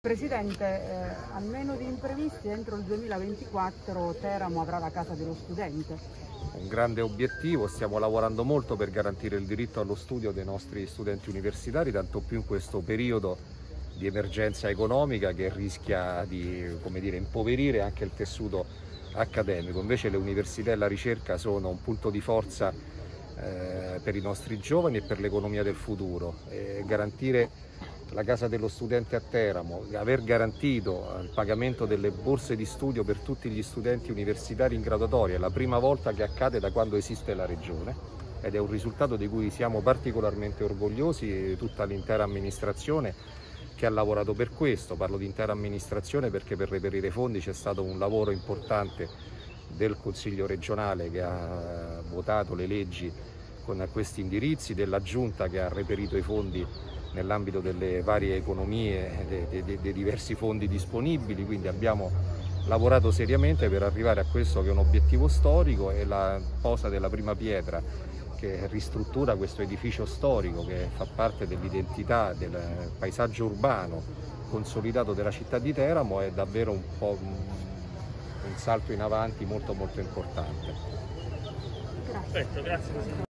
Presidente, eh, a meno di imprevisti entro il 2024 Teramo avrà la casa dello studente. Un grande obiettivo, stiamo lavorando molto per garantire il diritto allo studio dei nostri studenti universitari, tanto più in questo periodo di emergenza economica che rischia di dire, impoverire anche il tessuto accademico. Invece le università e la ricerca sono un punto di forza eh, per i nostri giovani e per l'economia del futuro. E garantire la Casa dello Studente a Teramo, aver garantito il pagamento delle borse di studio per tutti gli studenti universitari in graduatoria, è la prima volta che accade da quando esiste la Regione ed è un risultato di cui siamo particolarmente orgogliosi tutta l'intera amministrazione che ha lavorato per questo, parlo di intera amministrazione perché per reperire fondi c'è stato un lavoro importante del Consiglio regionale che ha votato le leggi con questi indirizzi, della Giunta che ha reperito i fondi nell'ambito delle varie economie, dei, dei, dei diversi fondi disponibili, quindi abbiamo lavorato seriamente per arrivare a questo che è un obiettivo storico e la posa della prima pietra che ristruttura questo edificio storico che fa parte dell'identità del paesaggio urbano consolidato della città di Teramo è davvero un, un salto in avanti molto molto importante. Perfetto, grazie.